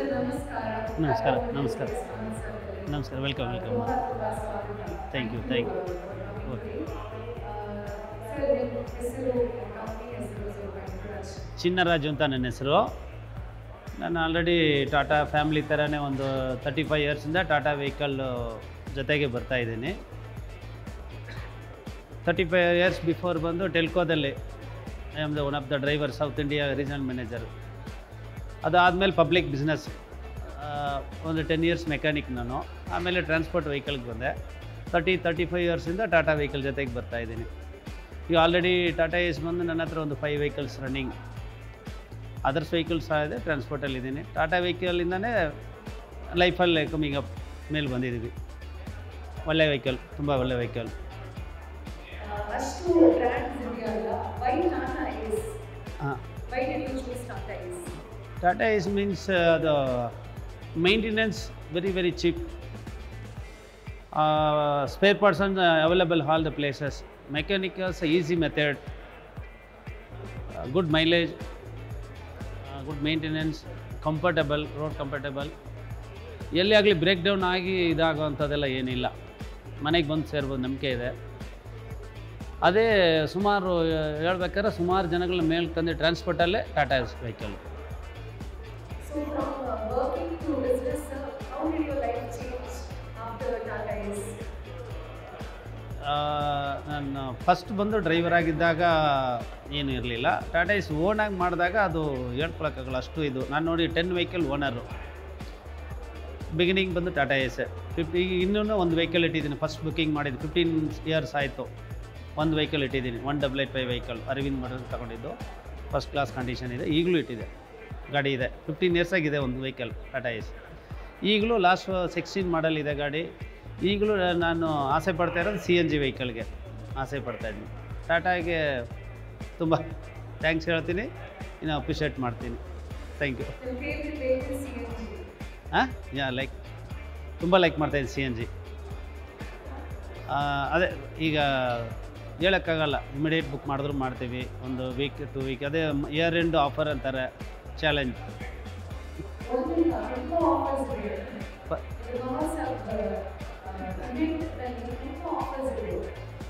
ನಮಸ್ಕಾರ. ನಮಸ್ಕಾರ, ನಮಸ್ಕಾರ. Welcome welcome thank you thank you okay. Chinnaraju ಅಂತ ನನ್ನ ಹೆಸರು. ನಾನು ಆಲ್ರೆಡಿ ಟಾಟಾ ಫ್ಯಾಮ್ಲಿ ಥರನೇ ಒಂದು ತರ್ಟಿ ಫೈವ್ ಇಯರ್ಸಿಂದ ಟಾಟಾ ವೆಹಿಕಲ್ ಜೊತೆಗೆ ಬರ್ತಾ ಇದ್ದೀನಿ. ತರ್ಟಿ ಫೈವ್ ಇಯರ್ಸ್ ಬಿಫೋರ್ ಬಂದು ಟೆಲ್ಕೋದಲ್ಲಿ I am the one of the driver South India regional manager ಅದಾದಮೇಲೆ ಪಬ್ಲಿಕ್ ಬಿಸ್ನೆಸ್ ಒಂದು ಟೆನ್ ಇಯರ್ಸ್ ಮೆಕ್ಯಾನಿಕ್ ನಾನು. ಆಮೇಲೆ ಟ್ರಾನ್ಸ್ಪೋರ್ಟ್ ವೆಹಿಕಲ್ಗೆ ಬಂದೆ. ತರ್ಟಿ ತರ್ಟಿ ಫೈವ್ ಇಯರ್ಸಿಂದ ಟಾಟಾ ವೆಹಿಕಲ್ ಜೊತೆಗೆ ಬರ್ತಾ ಇದ್ದೀನಿ. ಈಗ ಆಲ್ರೆಡಿ ಟಾಟಾ ಏಸ್ ಬಂದು ನನ್ನ ಹತ್ರ ಒಂದು five vehicles running others vehicles ಸಹ ಇದೆ ಟ್ರಾನ್ಸ್ಪೋರ್ಟಲ್ಲಿ ಇದ್ದೀನಿ. ಟಾಟಾ ವೆಹಿಕಲಿಂದನೇ ಲೈಫಲ್ಲಿ ಕಮಿಂಗ್ ಅಪ್ ಮೇಲೆ ಬಂದಿದ್ದೀವಿ. ಒಳ್ಳೆ ವೆಹಿಕಲ್ ತುಂಬ ಒಳ್ಳೆ ವೆಹಿಕಲ್ ಹಾಂ. Why is means choose Tata is very is means ಅದು maintenance very very cheap spare parts on available good the places mechanicals easy method good mileage good maintenance comfortable road comfortable ಎಲ್ಲಿ ಆಗಲಿ break down ಆಗಿ ಇದಾಗೋವಂಥದ್ದೆಲ್ಲ ಏನಿಲ್ಲ. ಮನೆಗೆ ಬಂದು ಸೇರ್ಬೋದು, ನಂಬಿಕೆ ಇದೆ. ಅದೇ ಸುಮಾರು, ಹೇಳ್ಬೇಕಾದ್ರೆ ಸುಮಾರು ಜನಗಳ ಮೇಲೆ ತಂದು ಟ್ರಾನ್ಸ್ಪೋರ್ಟಲ್ಲೇ ಟಾಟಾ ವೆಹಿಕಲ್ ನಾನು ಫಸ್ಟ್ ಬಂದು ಡ್ರೈವರ್ ಆಗಿದ್ದಾಗ ಏನು ಇರಲಿಲ್ಲ. ಟಾಟಾ ಇಸ್ ಓನಾಗಿ ಮಾಡಿದಾಗ ಅದು ಹೇಳ್ಕೊಳಕ್ಕಾಗಲ್ಲ ಅಷ್ಟು ಇದು. ನಾನು ನೋಡಿ ಟೆನ್ ವೆಹಿಕಲ್ ಓನರು ಬಿಗಿನಿಂಗ್ ಬಂದು ಟಾಟಾ ಎಸ್ ಫಿಫ್ಟಿ ಇನ್ನೂ ಒಂದು ವೆಹಿಕಲ್ ಇಟ್ಟಿದ್ದೀನಿ. ಫಸ್ಟ್ ಬುಕ್ಕಿಂಗ್ ಮಾಡಿದ್ದು ಫಿಫ್ಟೀನ್ ಇಯರ್ಸ್ ಆಯಿತು. ಒಂದು ವೆಹಿಕಲ್ ಇಟ್ಟಿದ್ದೀನಿ. One double eight five vehicle Arvind model ತಗೊಂಡಿದ್ದು. ಫಸ್ಟ್ ಕ್ಲಾಸ್ ಕಂಡೀಷನ್ ಇದೆ. ಈಗಲೂ ಇಟ್ಟಿದೆ. ಗಾಡಿ ಇದೆ. ಫಿಫ್ಟೀನ್ ಇಯರ್ಸ್ ಆಗಿದೆ ಒಂದು ವೆಹಿಕಲ್ ಟಾಟಾ ಎಸ್ ಈಗಲೂ ಲಾಸ್ಟ್ ಸಿಕ್ಸ್ಟೀನ್ ಮಾಡಲ್ ಇದೆ ಗಾಡಿ. ಈಗಲೂ ನಾನು ಆಸೆ ಪಡ್ತಾ ಇರೋದು ಸಿ ಎನ್ ಜಿ ವೆಹಿಕಲ್ಗೆ ಆಸೆ ಪಡ್ತಾ ಇದ್ದೀನಿ. ಟಾಟಾಗೆ ತುಂಬ ಥ್ಯಾಂಕ್ಸ್ ಹೇಳ್ತೀನಿ. ಇನ್ನು ಅಪ್ರಿಷಿಯೇಟ್ ಮಾಡ್ತೀನಿ. Thank you? ಹಾಂ ಯಾ ಲೈಕ್ ತುಂಬ ಲೈಕ್ ಮಾಡ್ತಾಯಿದ್ದೀನಿ ಸಿ ಎನ್ ಜಿ ಅದೇ ಈಗ ಹೇಳೋಕ್ಕಾಗಲ್ಲ. ಇಮಿಡಿಯೇಟ್ ಬುಕ್ ಮಾಡಿದ್ರು ಮಾಡ್ತೀವಿ. ಒಂದು ವೀಕ್ ಟು ವೀಕ್ ಅದೇ ಇಯರ್ ಎಂಡ್ ಆಫರ್ ಅಂತಾರೆ. ಚಾಲೆಂಜ್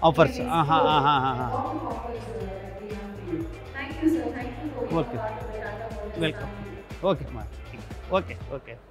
ಆಫರ್ಸ್ ಹಾಂ ಹಾಂ ಹಾಂ ಹಾಂ ಹಾಂ ಹಾಂ ಆಫರ್ಸ್ ಥ್ಯಾಂಕ್ ಯು ಸರ್